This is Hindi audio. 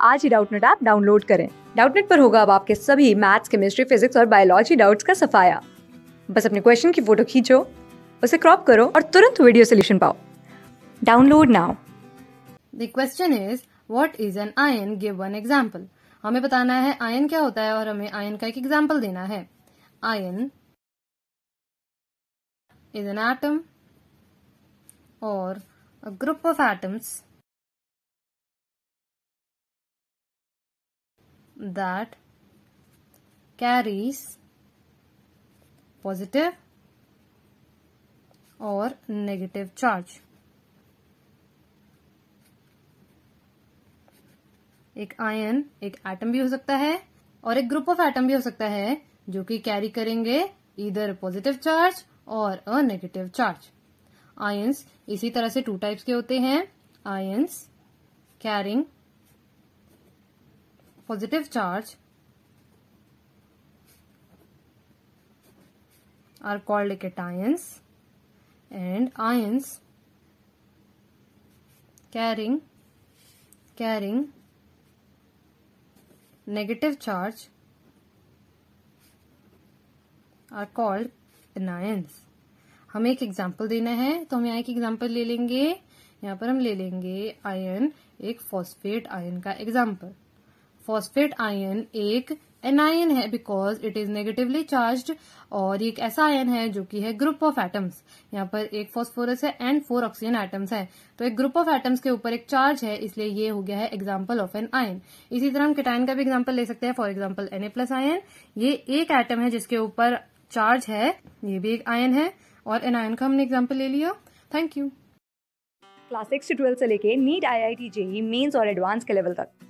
आज ही डाउटनेट ऐप डाउनलोड करें। डाउटनेट पर होगा अब आपके सभी मैथ्स केमिस्ट्री फिजिक्स और बायोलॉजी डाउट्स का सफाया। बस अपने क्वेश्चन की फ़ोटो खींचो उसे क्रॉप करो और तुरंत वीडियो सोल्यूशन पाओ। Download now The question is, what is an ion? Give one example. हमें बताना है आयन क्या होता है और हमें आयन का एक एग्ज़ाम्पल देना है। आयन इज़ एन एटम और group of atoms that carries positive or negative charge. एक आयन एक एटम भी हो सकता है और एक ग्रुप ऑफ़ एटम भी हो सकता है जो कि कैरी करेंगे इधर पॉजिटिव चार्ज और अ नेगेटिव चार्ज आयंस इसी तरह से टू टाइप्स के होते हैं ions carrying positive charge are called cations and ions carrying carrying negative charge are called anions हमें एक एग्ज़ाम्पल देना है तो हम यहाँ एक एग्ज़ाम्पल ले लेंगे यहाँ पर हम ले लेंगे आयन एक फॉस्फेट आयन का एग्ज़ाम्पल फॉस्फेट आयन एक एनायन है because it is negatively charge और एक ऐसा आयन है जो कि है ग्रुप ऑफ़ एटम्स यहाँ पर एक फॉस्फोरस है एंड फोर ऑक्सीजन एटम्स है. तो एक ग्रुप ऑफ़ एटम्स के ऊपर एक चार्ज है, इसलिए ये हो गया है एग्ज़ाम्पल ऑफ़ एन आयन इसी तरह हम केटाइन का भी एग्ज़ाम्पल ले सकते हैं. For example N A plus ion ये एक एटम है जिसके ऊपर चार्ज है, ये भी एक आयन है और एन आयन का हमने एग्ज़ाम्पल ले लिया. थैंक यू क्लास सिक्स से से लेके NEET I I T JEE mains और एडवांस के लेवल तक।